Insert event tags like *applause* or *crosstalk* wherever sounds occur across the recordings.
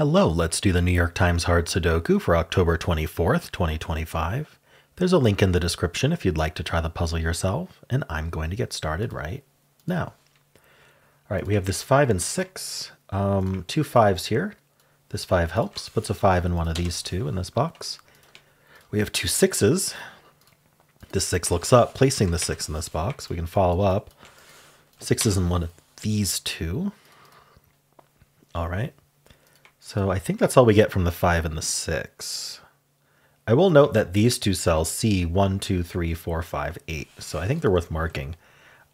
Hello, let's do the New York Times Hard Sudoku for October 24th, 2025. There's a link in the description if you'd like to try the puzzle yourself, and I'm going to get started right now. All right, we have this 5 and 6, um, two fives here. This 5 helps, puts a 5 in one of these two in this box. We have two sixes. This 6 looks up, placing the 6 in this box. We can follow up. Sixes in one of these two. All right. So I think that's all we get from the 5 and the 6. I will note that these two cells see 1, 2, 3, 4, 5, 8. So I think they're worth marking.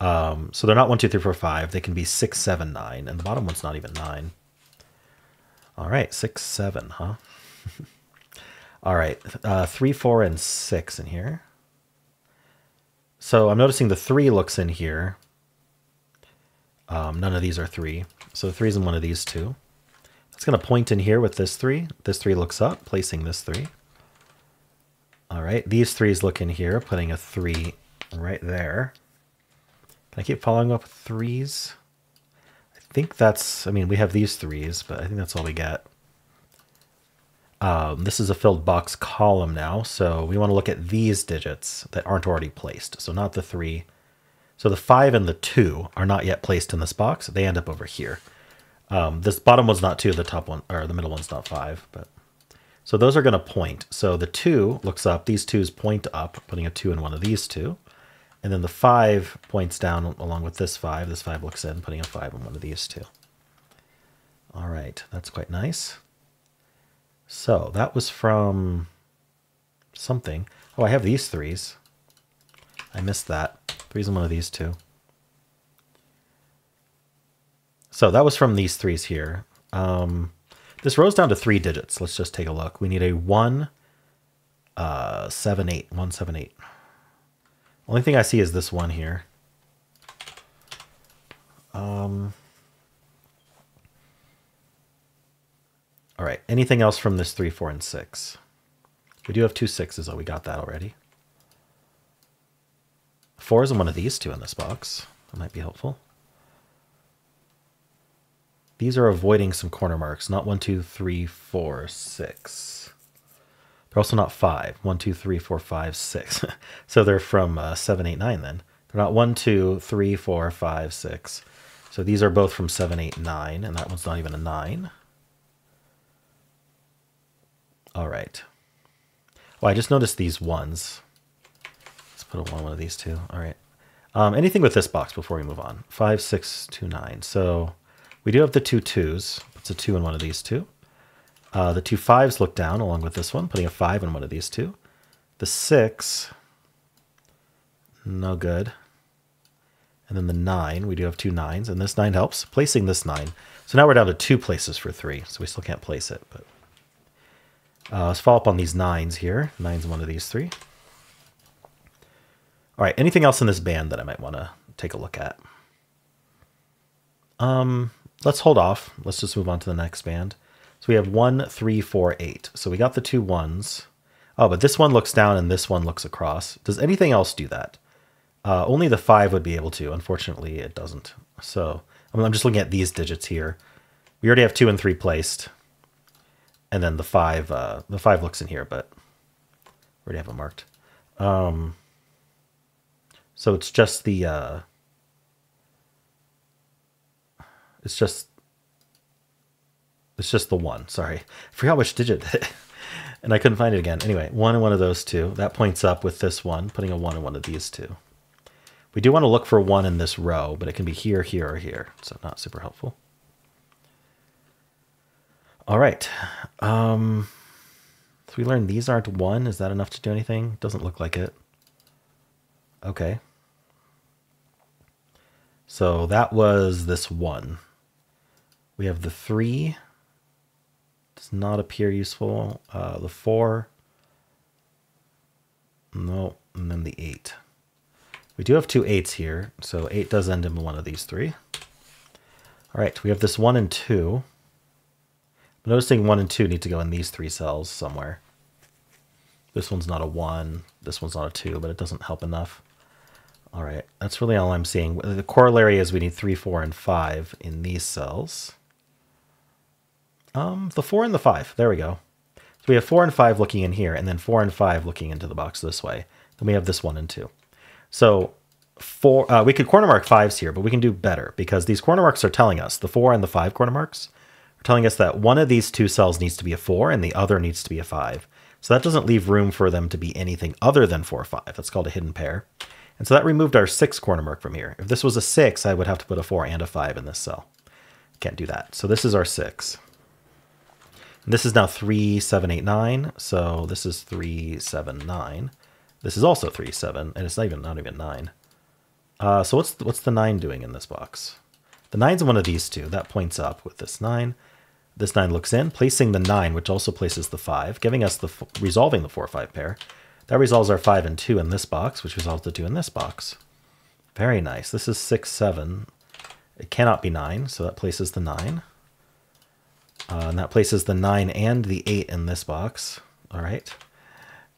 Um, so they're not 1, 2, 3, 4, 5. They can be 6, 7, 9. And the bottom one's not even 9. All right, 6, 7, huh? *laughs* All right, uh, 3, 4, and 6 in here. So I'm noticing the 3 looks in here. Um, none of these are 3. So 3 is in one of these two. It's going to point in here with this three. This three looks up, placing this three. All right, these threes look in here, putting a three right there. Can I keep following up with threes? I think that's, I mean, we have these threes, but I think that's all we get. Um, this is a filled box column now, so we want to look at these digits that aren't already placed. So not the three. So the five and the two are not yet placed in this box. They end up over here. Um, this bottom one's not two, the top one, or the middle one's not five, but so those are going to point. So the two looks up, these twos point up, putting a two in one of these two. And then the five points down along with this five. This five looks in, putting a five in one of these two. All right, that's quite nice. So that was from something. Oh, I have these threes. I missed that. Threes in one of these two. So that was from these threes here. Um, this row's down to three digits. Let's just take a look. We need a one, uh, seven, eight, one, seven, eight. Only thing I see is this one here. Um, all right. Anything else from this three, four, and six? We do have two sixes. Oh, we got that already. Four is in one of these two in this box. That might be helpful. These are avoiding some corner marks. Not one, two, three, four, six. They're also not five. One, two, three, four, five, six. *laughs* so they're from uh, seven, eight, nine then. They're not one, two, three, four, five, six. So these are both from seven, eight, nine, and that one's not even a nine. All right. Well, I just noticed these ones. Let's put a one, one of these two. All right. Um, anything with this box before we move on? Five, six, two, nine. So we do have the two twos. It's a two in one of these two. Uh, the two fives look down along with this one, putting a five in one of these two. The six, no good. And then the nine, we do have two nines, and this nine helps, placing this nine. So now we're down to two places for three, so we still can't place it. But uh, let's follow up on these nines here. Nine's in one of these three. All right, anything else in this band that I might want to take a look at? Um, let's hold off. Let's just move on to the next band. So we have one, three, four, eight. So we got the two ones. Oh, but this one looks down and this one looks across. Does anything else do that? Uh, only the five would be able to. Unfortunately, it doesn't. So I'm just looking at these digits here. We already have two and three placed. And then the five, uh, the five looks in here, but already have it marked. Um, so it's just the, uh, It's just it's just the one. Sorry, I forgot which digit, *laughs* and I couldn't find it again. Anyway, one in one of those two. That points up with this one, putting a one in one of these two. We do want to look for one in this row, but it can be here, here, or here, so not super helpful. All right. Um, so we learned these aren't one. Is that enough to do anything? Doesn't look like it. Okay. So that was this one. We have the 3. Does not appear useful. Uh, the 4. No. And then the 8. We do have two eights here. So 8 does end in one of these three. All right. We have this 1 and 2. I'm noticing 1 and 2 need to go in these three cells somewhere. This one's not a 1. This one's not a 2, but it doesn't help enough. All right, that's really all I'm seeing. The corollary is we need 3, 4, and 5 in these cells. Um, the 4 and the 5. There we go. So we have 4 and 5 looking in here, and then 4 and 5 looking into the box this way. Then we have this 1 and 2. So four, uh, we could corner mark 5s here, but we can do better because these corner marks are telling us, the 4 and the 5 corner marks, are telling us that one of these two cells needs to be a 4 and the other needs to be a 5. So that doesn't leave room for them to be anything other than 4 or 5. That's called a hidden pair. And so that removed our 6 corner mark from here. If this was a 6, I would have to put a 4 and a 5 in this cell. Can't do that. So this is our 6. This is now 3, 7, 8, 9. So this is 379. This is also 3, 7, and it's not even not even 9. Uh, so what's what's the 9 doing in this box? The 9's one of these two. That points up with this 9. This 9 looks in, placing the 9, which also places the 5, giving us the resolving the 4-5 pair. That resolves our 5 and 2 in this box, which resolves the 2 in this box. Very nice. This is 6, 7, it cannot be 9, so that places the 9. Uh, and that places the 9 and the 8 in this box. All right.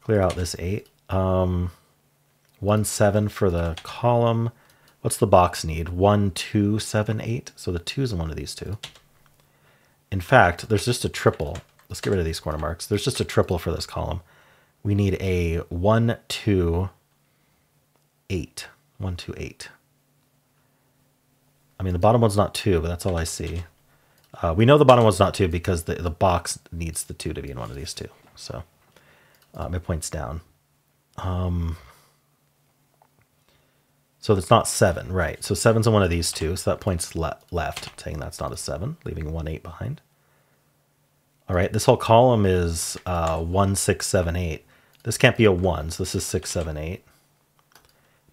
Clear out this 8. Um, 1, 7 for the column. What's the box need? 1, 2, 7, 8. So the 2 is in one of these two. In fact, there's just a triple. Let's get rid of these corner marks. There's just a triple for this column. We need a 1, 2, 8. 1, 2, 8. I mean, the bottom one's not two, but that's all I see. Uh, we know the bottom one's not two because the, the box needs the two to be in one of these two. So uh, my point's down. Um, so it's not seven, right? So seven's in one of these two, so that point's le left, saying that's not a seven, leaving one eight behind. All right, this whole column is uh, one, six, seven, eight. This can't be a one, so this is six, seven, eight.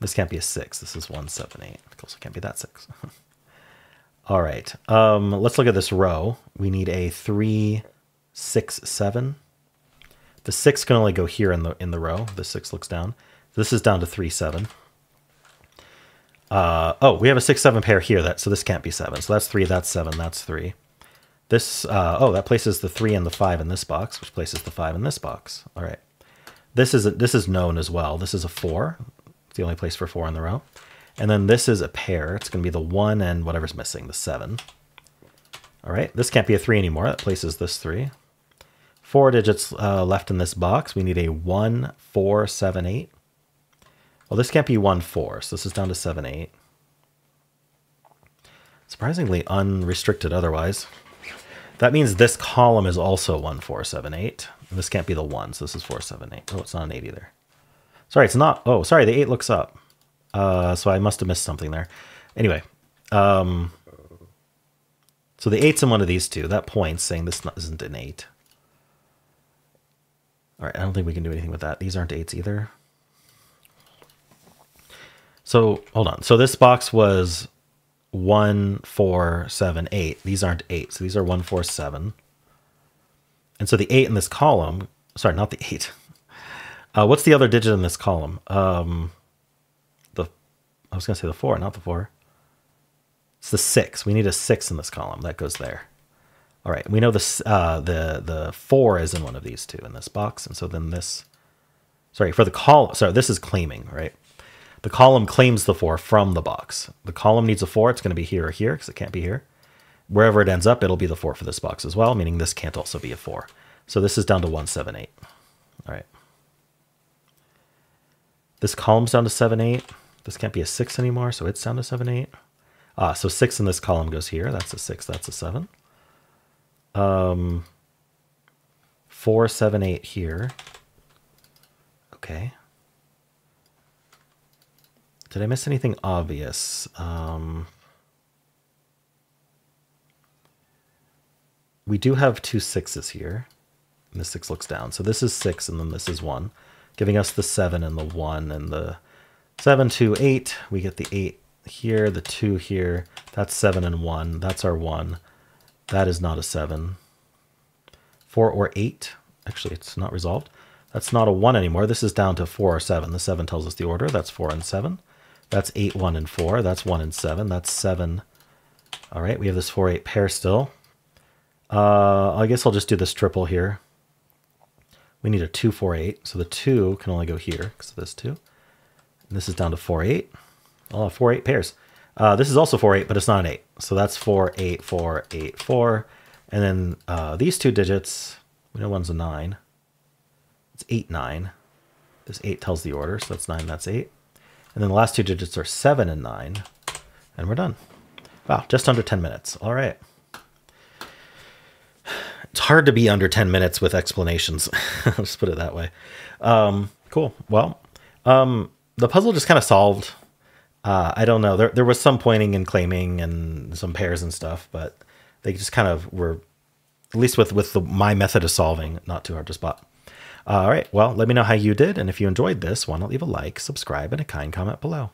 This can't be a six. This is one, seven, eight. It also can't be that six. *laughs* All right. Um, let's look at this row. We need a three, six, seven. The six can only go here in the in the row. The six looks down. This is down to three, seven. Uh, oh, we have a six, seven pair here. That so this can't be seven. So that's three. That's seven. That's three. This uh, oh, that places the three and the five in this box, which places the five in this box. All right. This is a, this is known as well. This is a four. It's the only place for four in the row. And then this is a pair. It's going to be the 1 and whatever's missing, the 7. All right, this can't be a 3 anymore. That places this 3. Four digits uh, left in this box. We need a 1, 4, 7, 8. Well, this can't be 1, 4, so this is down to 7, 8. Surprisingly unrestricted otherwise. That means this column is also 1, 4, 7, 8. And this can't be the 1, so this is 4, 7, 8. Oh, it's not an 8 either. Sorry, it's not. Oh, sorry, the 8 looks up. Uh, so I must have missed something there. Anyway, um, so the eight's in one of these two. That points saying this isn't an eight. All right, I don't think we can do anything with that. These aren't eights either. So hold on. So this box was one, four, seven, eight. These aren't eight. So these are one, four, seven. And so the eight in this column, sorry, not the eight. *laughs* Uh, what's the other digit in this column? Um, I was going to say the four, not the four. It's the six. We need a six in this column. That goes there. All right. We know this, uh, the, the four is in one of these two in this box. And so then this, sorry, for the column, sorry, this is claiming, right? The column claims the four from the box. The column needs a four. It's going to be here or here because it can't be here. Wherever it ends up, it'll be the four for this box as well, meaning this can't also be a four. So this is down to 178. All right. This column's down to 7, 8. This can't be a 6 anymore, so it's down to 7, 8. Ah, so 6 in this column goes here. That's a 6, that's a 7. Um, 4, 7, 8 here. Okay. Did I miss anything obvious? Um, we do have two sixes here. And the six looks down. So this is six, and then this is one, giving us the seven and the one and the 7, 2, 8. We get the 8 here, the 2 here. That's 7 and 1. That's our 1. That is not a 7. 4 or 8. Actually, it's not resolved. That's not a 1 anymore. This is down to 4 or 7. The 7 tells us the order. That's 4 and 7. That's 8, 1, and 4. That's 1 and 7. That's 7. All right, we have this 4, 8 pair still. Uh, I guess I'll just do this triple here. We need a 2, 4, 8. So the 2 can only go here because of this 2. And this is down to 4, 8. Oh, 4, 8 pairs. Uh, this is also 4, 8, but it's not an 8. So that's 4, 8, 4, 8, 4. And then uh, these two digits, we know one's a 9. It's 8, 9. This 8 tells the order, so that's 9, that's 8. And then the last two digits are 7 and 9. And we're done. Wow, just under 10 minutes. All right. It's hard to be under 10 minutes with explanations. *laughs* Let's put it that way. Um, cool. Well, um, the puzzle just kind of solved. Uh, I don't know. There, there was some pointing and claiming and some pairs and stuff, but they just kind of were, at least with, with the, my method of solving, not too hard to spot. all right. Well, let me know how you did. And if you enjoyed this, why not leave a like, subscribe, and a kind comment below.